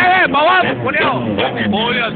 Ei, ei, bawa polio. Polio